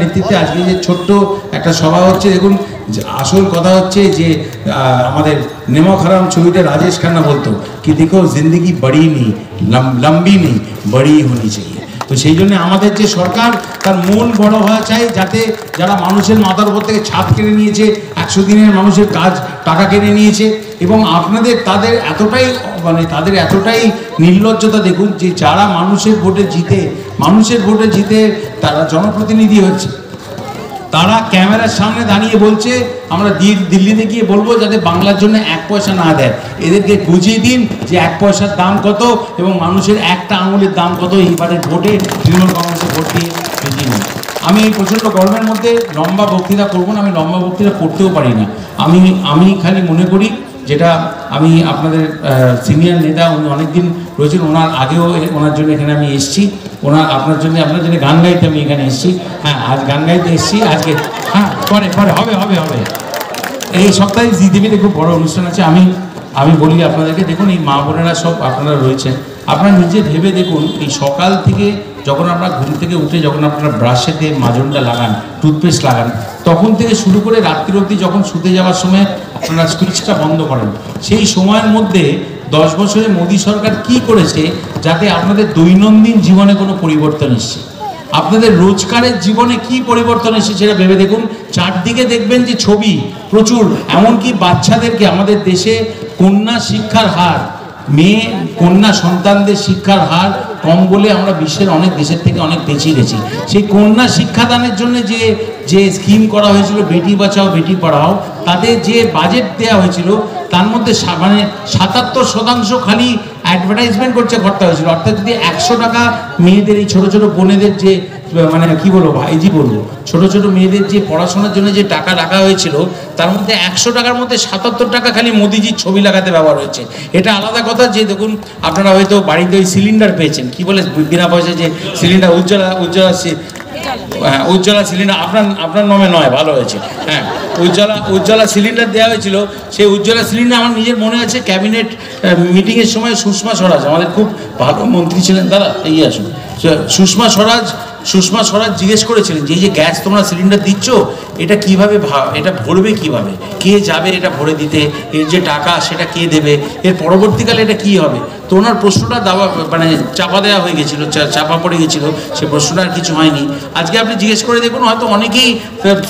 নেতৃত্বে আজকে যে ছোট্ট একটা সভা হচ্ছে, দেখুন আসল কথা হচ্ছে যে আমাদের নেমক হারাম ছবিটা রাজেশ খান্না বলতো, কি দেখো, জিন্দগি বড়ি নেই লম্বি নেই, বড়ি হনি চাই তো সেই জন্য আমাদের যে সরকার, তার মন বড় হওয়া চাই যাতে যারা মানুষের মাথার উপর থেকে ছাদ কেড়ে নিয়েছে, একশো দিনের মানুষের কাজ টাকা কেড়ে নিয়েছে, এবং আপনাদের তাদের এতটাই মানে তাদের এতটাই নির্লজ্জতা দেখুন যে যারা মানুষের ভোটে জিতে, মানুষের ভোটে জিতে তারা জনপ্রতিনিধি হচ্ছে। তারা ক্যামেরার সামনে দাঁড়িয়ে বলছে, আমরা দিল্লিতে গিয়ে বলব যাতে বাংলার জন্য এক পয়সা না দেয়। এদেরকে বুঝিয়ে দিন যে এক পয়সার দাম কত এবং মানুষের একটা আঙুলের দাম কত। এইবারের ভোটে তৃণমূল কংগ্রেসের ভোট দিয়ে আমি এই প্রচণ্ড গরমের মধ্যে লম্বা বক্তৃতা করব না, আমি লম্বা বক্তৃতা করতেও পারি না। আমি আমি খালি মনে করি যেটা আমি আপনাদের সিনিয়র নেতা, উনি অনেকদিন রয়েছেন, ওনার আগেও ওনার জন্য এখানে আমি এসেছি। ওনার, আপনার জন্য আপনার জন্য গান গাইতে আমি এখানে এসেছি। হ্যাঁ আজ গান গাইতে এসেছি, আজকে হ্যাঁ পরে পরে, হবে হবে হবে। এই সপ্তাহে জি টিভিতে খুব বড় অনুষ্ঠান আছে, আমি আমি বলি আপনাদেরকে, দেখুন, এই মা বোনেরা সব আপনারা রয়েছেন। আপনারা নিজে ভেবে দেখুন, এই সকাল থেকে যখন আপনারা ঘুম থেকে উঠে, যখন আপনারা ব্রাশেতে মাজনটা লাগান টুথপেস্ট লাগান তখন থেকে শুরু করে রাত্রি অবধি যখন শুতে যাওয়ার সময় আপনারা সুইচটা বন্ধ করেন। সেই সময়ের মধ্যে দশ বছরে মোদী সরকার কি করেছে যাতে আপনাদের দৈনন্দিন জীবনে কোনো পরিবর্তন এসছে? আপনাদের রোজকারের জীবনে কি পরিবর্তন এসেছে সেটা ভেবে দেখুন। চারদিকে দেখবেন যে ছবি, প্রচুর। এমনকি বাচ্চাদেরকে আমাদের দেশে কন্যা শিক্ষার হার, মেয়ে, কন্যা সন্তানদের শিক্ষার হার কম বলে আমরা বিশ্বের অনেক দেশের থেকে অনেক বেঁচে গেছি সেই কন্যা শিক্ষাদানের জন্য যে যে স্কিম করা হয়েছিল, বেটি বাঁচাও, বেটি পড়াও তাদের যে বাজেট দেওয়া হয়েছিল, তার মধ্যে মানে সাতাত্তর শতাংশ খালি অ্যাডভার্টাইজমেন্ট করছে করতে হয়েছিল। অর্থাৎ যদি একশো টাকা মেয়েদের এই ছোটো ছোটো বোনেদের যে মানে কি বলব, ভাইজি বলব, ছোট ছোট মেয়েদের যে পড়াশোনার জন্য যে টাকা রাখা হয়েছিল, তার মধ্যে একশো টাকার মধ্যে সাতাত্তর টাকা খালি মোদিজির ছবি লাগাতে ব্যবহার হয়েছে। এটা আলাদা কথা যে, দেখুন, আপনারা হয়তো বাড়িতে ওই সিলিন্ডার পেয়েছেন। কি বলে, বিনা পয়সায় যে সিলিন্ডার উজ্জ্বলা উজ্জ্বলা হ্যাঁ উজ্জ্বলা সিলিন্ডার আপনার আপনার নামে নয়, ভালো হয়েছে। হ্যাঁ উজ্জ্বলা উজ্জ্বলা সিলিন্ডার দেওয়া হয়েছিল। সেই উজ্জ্বলা সিলিন্ডার আমার নিজের মনে আছে ক্যাবিনেট মিটিংয়ের সময় সুষমা স্বরাজ, আমাদের খুব ভালো মন্ত্রী ছিলেন, দাদা এই আসুন। সুষমা স্বরাজ সুষমা স্বরাজ জিজ্ঞেস করেছিলেন, যে এই যে গ্যাস তোমরা সিলিন্ডার দিচ্ছ, এটা কীভাবে এটা ভরবে কীভাবে? কে যাবে এটা ভরে দিতে? এর যে টাকা, সেটা কে দেবে? এর পরবর্তীকালে এটা কি হবে? তো ওনার প্রশ্নটা দাবা মানে চাপা দেওয়া হয়ে গেছিল চাপা পড়ে গেছিল, সে প্রশ্নটা আর কিছু হয়নি। আজকে আপনি জিজ্ঞেস করে দেখুন, হয়তো অনেকেই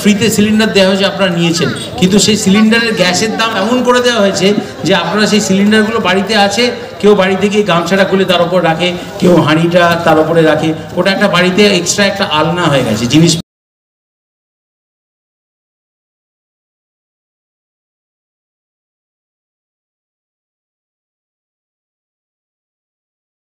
ফ্রিতে সিলিন্ডার দেওয়া হয়েছে, আপনারা নিয়েছেন। কিন্তু সেই সিলিন্ডারের গ্যাসের দাম এমন করে দেওয়া হয়েছে যে আপনারা সেই সিলিন্ডারগুলো বাড়িতে আছে কেউ বাড়িতে গিয়ে গামছাটা খুলে তার উপর রাখে, কেউ হাঁড়িটা তার উপরে রাখে। ওটা একটা বাড়িতে এক্সট্রা একটা আলনা হয়ে গেছে, জিনিস